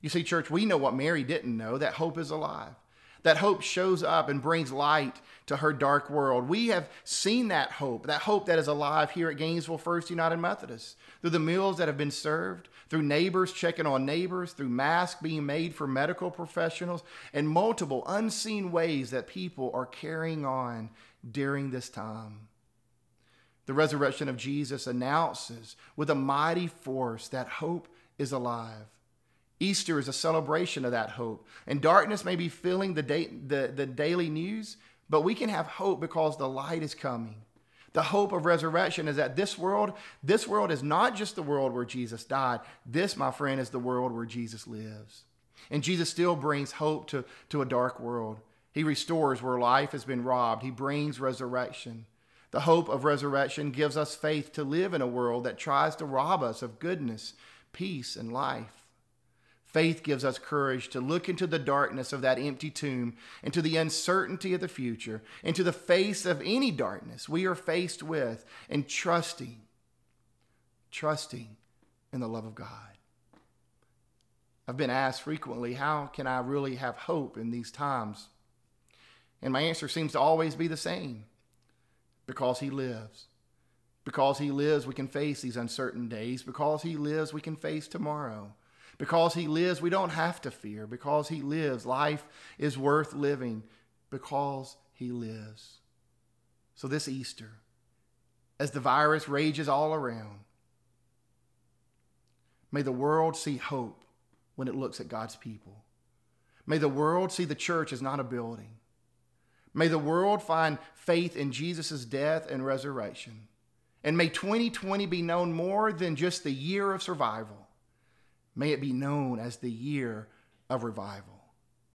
You see, church, we know what Mary didn't know that hope is alive. That hope shows up and brings light to her dark world. We have seen that hope, that hope that is alive here at Gainesville First United Methodist, through the meals that have been served, through neighbors checking on neighbors, through masks being made for medical professionals, and multiple unseen ways that people are carrying on during this time. The resurrection of Jesus announces with a mighty force that hope is alive. Easter is a celebration of that hope. And darkness may be filling the, day, the, the daily news, but we can have hope because the light is coming. The hope of resurrection is that this world, this world is not just the world where Jesus died. This, my friend, is the world where Jesus lives. And Jesus still brings hope to, to a dark world. He restores where life has been robbed. He brings resurrection. The hope of resurrection gives us faith to live in a world that tries to rob us of goodness, peace, and life. Faith gives us courage to look into the darkness of that empty tomb, into the uncertainty of the future, into the face of any darkness we are faced with, and trusting, trusting in the love of God. I've been asked frequently, how can I really have hope in these times? And my answer seems to always be the same because He lives. Because He lives, we can face these uncertain days. Because He lives, we can face tomorrow. Because he lives, we don't have to fear. Because he lives, life is worth living because he lives. So, this Easter, as the virus rages all around, may the world see hope when it looks at God's people. May the world see the church as not a building. May the world find faith in Jesus' death and resurrection. And may 2020 be known more than just the year of survival May it be known as the year of revival.